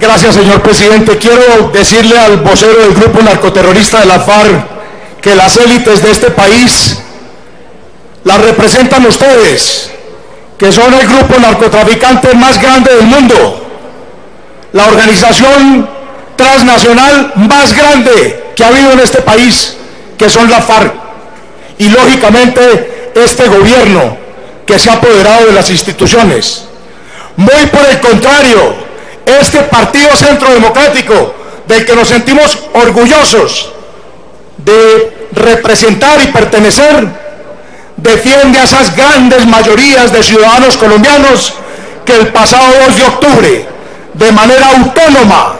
Gracias, señor presidente. Quiero decirle al vocero del grupo narcoterrorista de la FARC que las élites de este país las representan ustedes, que son el grupo narcotraficante más grande del mundo, la organización transnacional más grande que ha habido en este país, que son la FARC. Y lógicamente este gobierno que se ha apoderado de las instituciones. Muy por el contrario, este partido centro democrático del que nos sentimos orgullosos de representar y pertenecer, defiende a esas grandes mayorías de ciudadanos colombianos que el pasado 2 de octubre, de manera autónoma,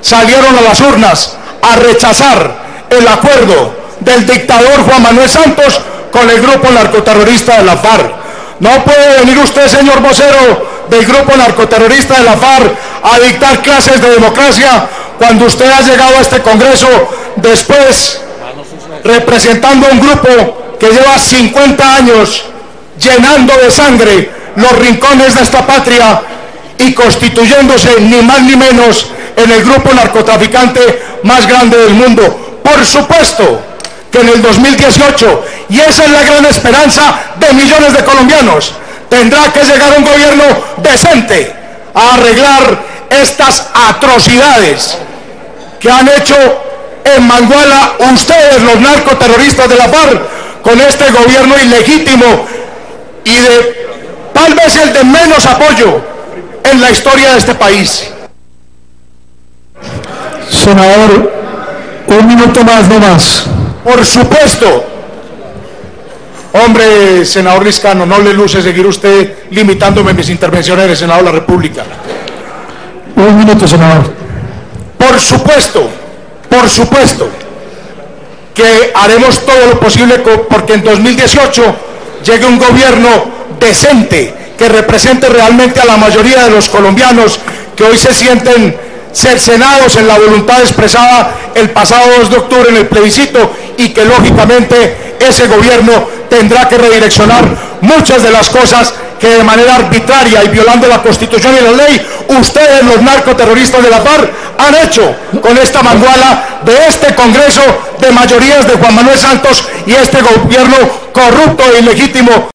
salieron a las urnas a rechazar el acuerdo del dictador Juan Manuel Santos con el grupo narcoterrorista de la FARC. No puede venir usted, señor vocero del grupo narcoterrorista de la FARC, a dictar clases de democracia cuando usted ha llegado a este Congreso después representando a un grupo que lleva 50 años llenando de sangre los rincones de esta patria y constituyéndose ni más ni menos en el grupo narcotraficante más grande del mundo. Por supuesto que en el 2018, y esa es la gran esperanza de millones de colombianos, tendrá que llegar un gobierno decente a arreglar estas atrocidades que han hecho en Manguala ustedes, los narcoterroristas de la FARC, con este gobierno ilegítimo y de tal vez el de menos apoyo en la historia de este país. Senador, un minuto más, no más. Por supuesto, hombre, senador Liscano, no le luce seguir usted limitándome mis intervenciones en el Senado de la República. Un minuto, senador. Por supuesto, por supuesto, que haremos todo lo posible porque en 2018 llegue un gobierno decente que represente realmente a la mayoría de los colombianos que hoy se sienten cercenados en la voluntad expresada el pasado 2 de octubre en el plebiscito y que lógicamente ese gobierno tendrá que redireccionar muchas de las cosas que de manera arbitraria y violando la constitución y la ley, ustedes los narcoterroristas de la FARC han hecho con esta manguala de este Congreso de mayorías de Juan Manuel Santos y este gobierno corrupto e ilegítimo